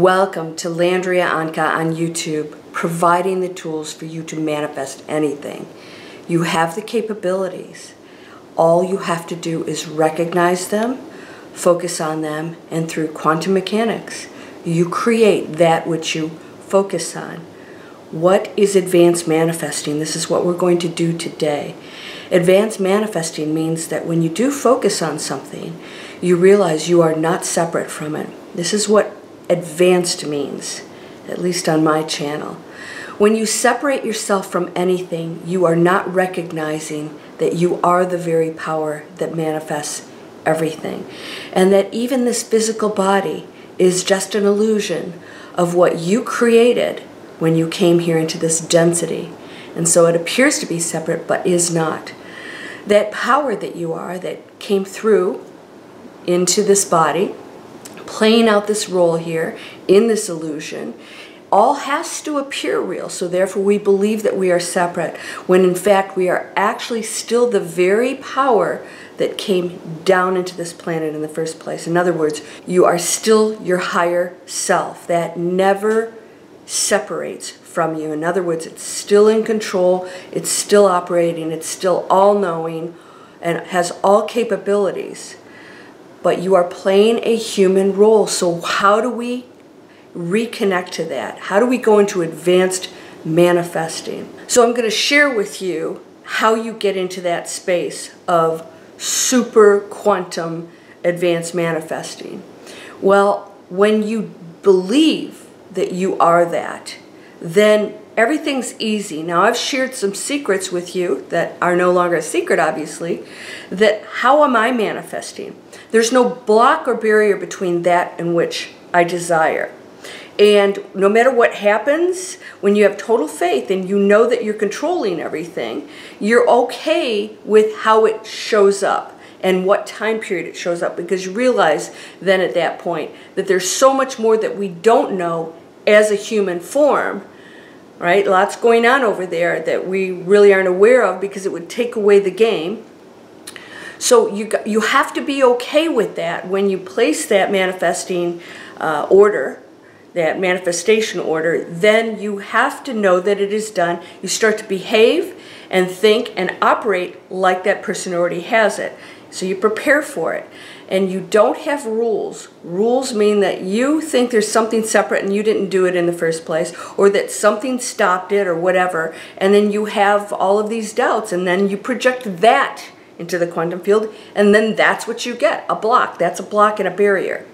Welcome to Landria Onkka on YouTube, providing the tools for you to manifest anything. You have the capabilities. All you have to do is recognize them, focus on them, and through quantum mechanics, you create that which you focus on. What is advanced manifesting? This is what we're going to do today. Advanced manifesting means that when you do focus on something, you realize you are not separate from it. This is what advanced means, at least on my channel. When you separate yourself from anything, you are not recognizing that you are the very power that manifests everything. And that even this physical body is just an illusion of what you created when you came here into this density. And so it appears to be separate, but is not that power that you are that came through into this body, playing out this role here in this illusion, all has to appear real. So therefore we believe that we are separate when in fact we are actually still the very power that came down into this planet in the first place. In other words, you are still your higher self that never separates from you. In other words, it's still in control, it's still operating, it's still all knowing, and has all capabilities. But you are playing a human role. So, how do we reconnect to that? How do we go into advanced manifesting? So, I'm going to share with you how you get into that space of super quantum advanced manifesting. Well, when you believe that you are that, then everything's easy. Now, I've shared some secrets with you that are no longer a secret, obviously, that how am I manifesting? There's no block or barrier between that and which I desire. And no matter what happens, when you have total faith and you know that you're controlling everything, you're okay with how it shows up and what time period it shows up because you realize then at that point that there's so much more that we don't know as a human form, right? Lots going on over there that we really aren't aware of because it would take away the game. So you, you have to be okay with that when you place that manifesting uh, order, that manifestation order, then you have to know that it is done. You start to behave and think and operate like that person already has it. So you prepare for it and you don't have rules. Rules mean that you think there's something separate and you didn't do it in the first place, or that something stopped it, or whatever, and then you have all of these doubts, and then you project that into the quantum field, and then that's what you get a block. That's a block and a barrier.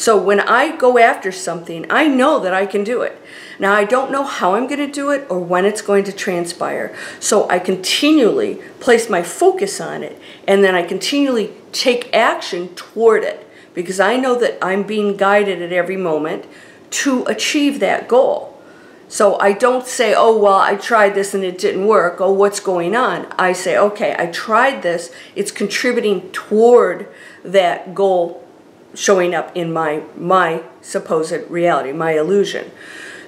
So when I go after something, I know that I can do it. Now, I don't know how I'm going to do it or when it's going to transpire. So I continually place my focus on it and then I continually take action toward it because I know that I'm being guided at every moment to achieve that goal. So I don't say, oh, well, I tried this and it didn't work. Oh, what's going on? I say, okay, I tried this. It's contributing toward that goal showing up in my my supposed reality, my illusion.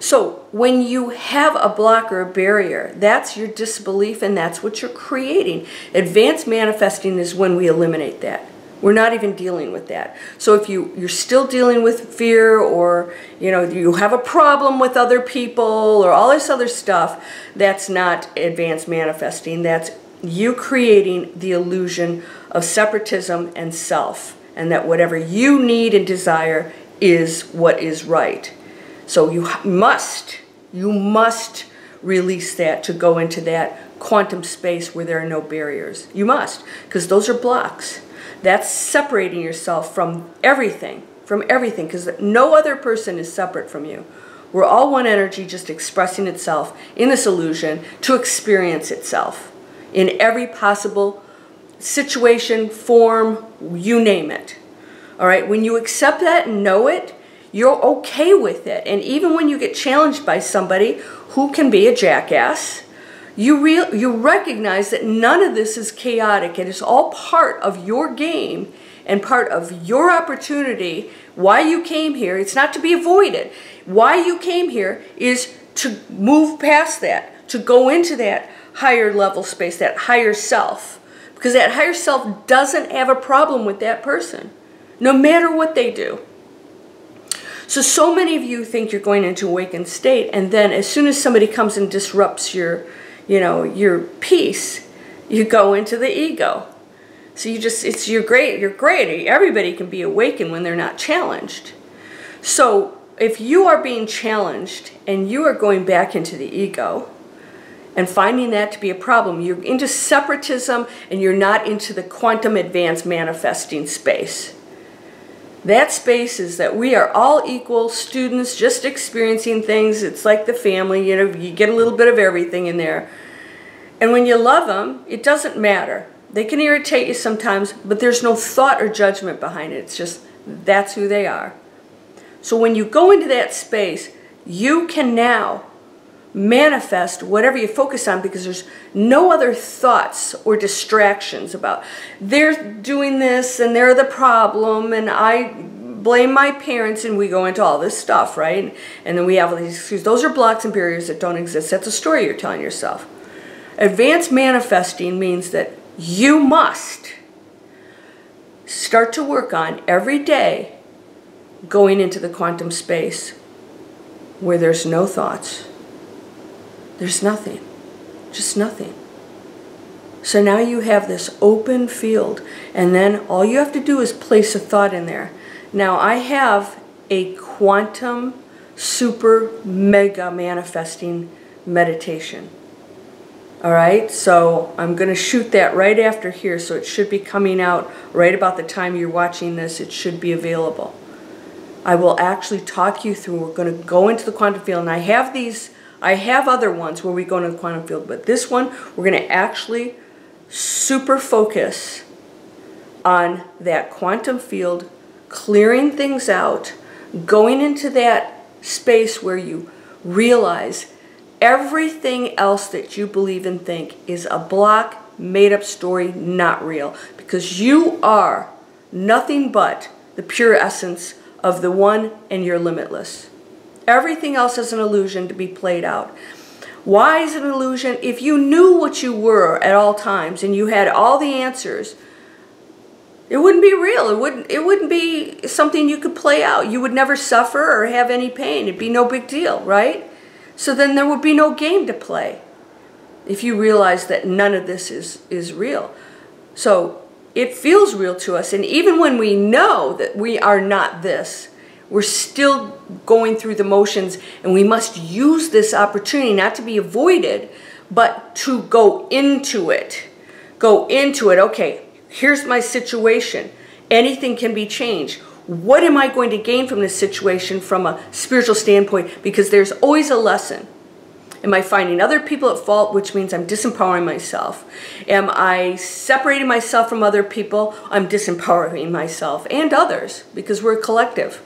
So when you have a block or a barrier, that's your disbelief and that's what you're creating. Advanced manifesting is when we eliminate that. We're not even dealing with that. So if you, you're still dealing with fear or you know you have a problem with other people or all this other stuff, that's not advanced manifesting. That's you creating the illusion of separatism and self and that whatever you need and desire is what is right. So you must, you must release that to go into that quantum space where there are no barriers. You must, because those are blocks. That's separating yourself from everything, from everything, because no other person is separate from you. We're all one energy just expressing itself in this illusion to experience itself in every possible situation, form, you name it. All right, when you accept that and know it, you're okay with it. And even when you get challenged by somebody who can be a jackass, you real you recognize that none of this is chaotic. It is all part of your game and part of your opportunity. Why you came here, it's not to be avoided. Why you came here is to move past that, to go into that higher level space, that higher self. Because that higher self doesn't have a problem with that person, no matter what they do. So, so many of you think you're going into awakened state, and then as soon as somebody comes and disrupts your, you know, your peace, you go into the ego. So you just, it's, you're great, you're great. Everybody can be awakened when they're not challenged. So if you are being challenged and you are going back into the ego and finding that to be a problem, you're into separatism and you're not into the quantum advanced manifesting space. That space is that we are all equal students just experiencing things. It's like the family, you know, you get a little bit of everything in there. And when you love them, it doesn't matter. They can irritate you sometimes, but there's no thought or judgment behind it. It's just that's who they are. So when you go into that space, you can now manifest whatever you focus on because there's no other thoughts or distractions about they're doing this and they're the problem and I blame my parents and we go into all this stuff, right? And then we have all these excuses. Those are blocks and barriers that don't exist. That's a story you're telling yourself. Advanced manifesting means that you must start to work on every day going into the quantum space where there's no thoughts. There's nothing. Just nothing. So now you have this open field, and then all you have to do is place a thought in there. Now I have a quantum super mega manifesting meditation. All right, so I'm going to shoot that right after here, so it should be coming out right about the time you're watching this. It should be available. I will actually talk you through. We're going to go into the quantum field, and I have these. I have other ones where we go into the quantum field, but this one we're going to actually super focus on that quantum field, clearing things out, going into that space where you realize Everything else that you believe and think is a block, made up story, not real. Because you are nothing but the pure essence of the one and you're limitless. Everything else is an illusion to be played out. Why is it an illusion? If you knew what you were at all times and you had all the answers, it wouldn't be real. It wouldn't it wouldn't be something you could play out. You would never suffer or have any pain. It'd be no big deal, right? So then there would be no game to play if you realize that none of this is, is real. So it feels real to us. And even when we know that we are not this, we're still going through the motions and we must use this opportunity not to be avoided, but to go into it. Go into it. Okay, here's my situation. Anything can be changed what am I going to gain from this situation from a spiritual standpoint? Because there's always a lesson. Am I finding other people at fault, which means I'm disempowering myself? Am I separating myself from other people? I'm disempowering myself and others because we're a collective.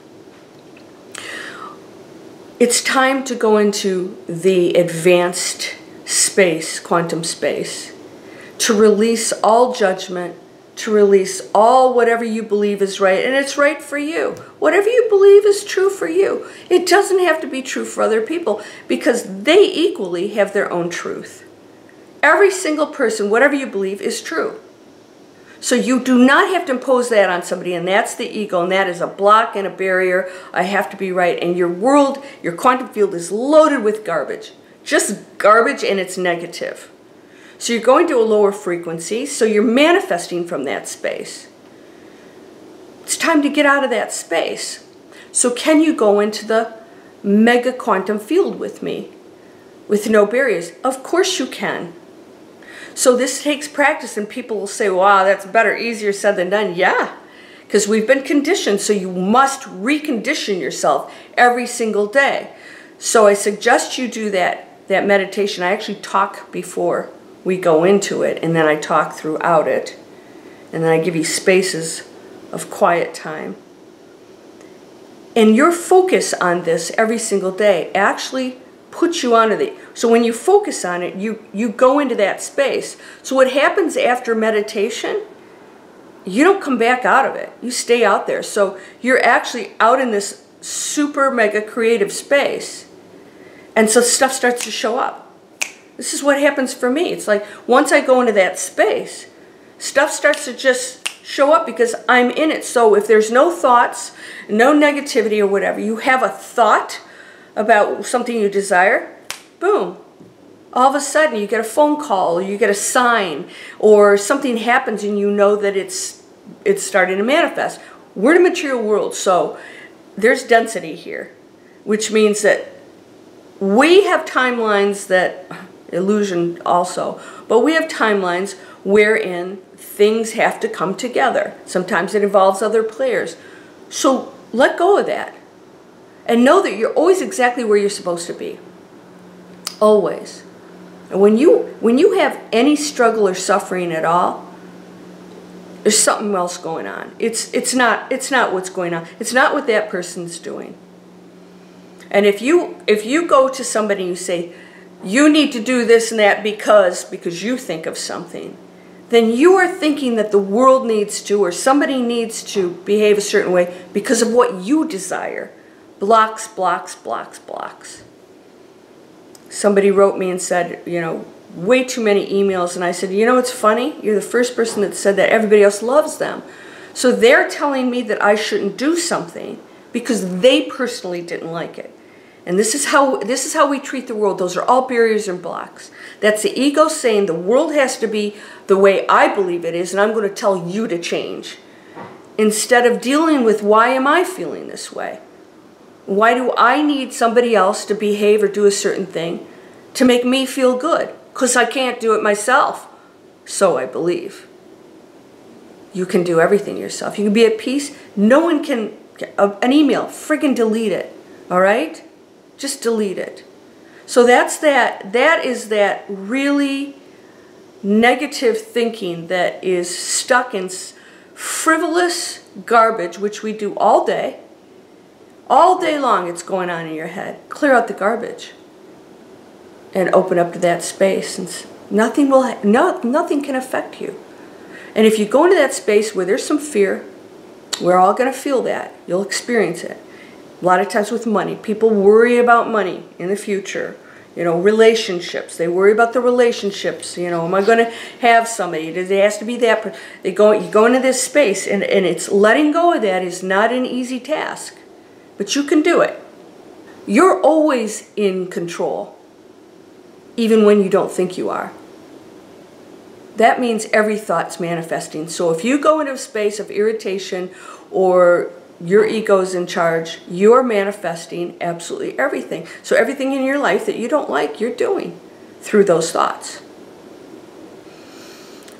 It's time to go into the advanced space, quantum space, to release all judgment, to release all whatever you believe is right, and it's right for you. Whatever you believe is true for you. It doesn't have to be true for other people because they equally have their own truth. Every single person, whatever you believe, is true. So you do not have to impose that on somebody, and that's the ego, and that is a block and a barrier. I have to be right. And your world, your quantum field is loaded with garbage. Just garbage, and it's negative. So you're going to a lower frequency, so you're manifesting from that space. It's time to get out of that space. So can you go into the mega quantum field with me with no barriers? Of course you can. So this takes practice and people will say, wow, that's better, easier said than done. Yeah, because we've been conditioned, so you must recondition yourself every single day. So I suggest you do that, that meditation. I actually talk before we go into it and then I talk throughout it and then I give you spaces of quiet time. And your focus on this every single day actually puts you onto the so when you focus on it you you go into that space so what happens after meditation you don't come back out of it you stay out there so you're actually out in this super mega creative space and so stuff starts to show up this is what happens for me. It's like once I go into that space, stuff starts to just show up because I'm in it. So if there's no thoughts, no negativity or whatever, you have a thought about something you desire, boom. All of a sudden you get a phone call you get a sign or something happens and you know that it's it's starting to manifest. We're in a material world, so there's density here, which means that we have timelines that illusion also, but we have timelines wherein things have to come together. Sometimes it involves other players. So let go of that. And know that you're always exactly where you're supposed to be. Always. And when you when you have any struggle or suffering at all, there's something else going on. It's it's not it's not what's going on. It's not what that person's doing. And if you if you go to somebody and you say, you need to do this and that because because you think of something, then you are thinking that the world needs to or somebody needs to behave a certain way because of what you desire. Blocks, blocks, blocks, blocks. Somebody wrote me and said, you know, way too many emails. And I said, you know, it's funny. You're the first person that said that everybody else loves them. So they're telling me that I shouldn't do something because they personally didn't like it. And this is how this is how we treat the world. Those are all barriers and blocks. That's the ego saying the world has to be the way I believe it is, and I'm going to tell you to change. Instead of dealing with why am I feeling this way? Why do I need somebody else to behave or do a certain thing to make me feel good? Because I can't do it myself. So I believe. You can do everything yourself. You can be at peace. No one can, uh, an email, friggin' delete it. All right? Just delete it. So that's that, that is that really negative thinking that is stuck in frivolous garbage, which we do all day. All day long it's going on in your head. Clear out the garbage and open up to that space and nothing will no nothing can affect you. And if you go into that space where there's some fear, we're all going to feel that. You'll experience it. A lot of times with money, people worry about money in the future. You know, relationships. They worry about the relationships. You know, am I going to have somebody? Does it has to be that? They go, you go into this space, and, and it's letting go of that is not an easy task, but you can do it. You're always in control, even when you don't think you are. That means every thought's manifesting. So if you go into a space of irritation or your ego is in charge. You're manifesting absolutely everything. So everything in your life that you don't like, you're doing through those thoughts.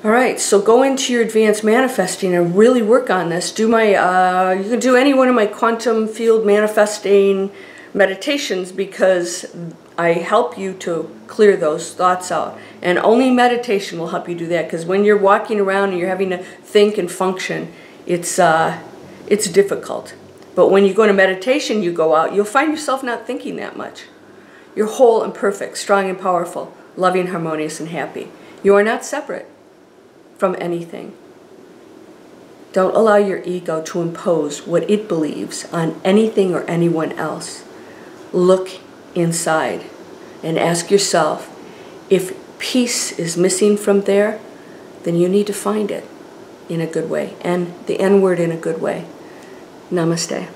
All right, so go into your advanced manifesting and really work on this. Do my, uh, you can do any one of my quantum field manifesting meditations because I help you to clear those thoughts out. And only meditation will help you do that because when you're walking around and you're having to think and function, it's, uh, it's difficult. But when you go to meditation, you go out, you'll find yourself not thinking that much. You're whole and perfect, strong and powerful, loving, harmonious, and happy. You are not separate from anything. Don't allow your ego to impose what it believes on anything or anyone else. Look inside and ask yourself if peace is missing from there, then you need to find it in a good way, and the N word in a good way. Namaste.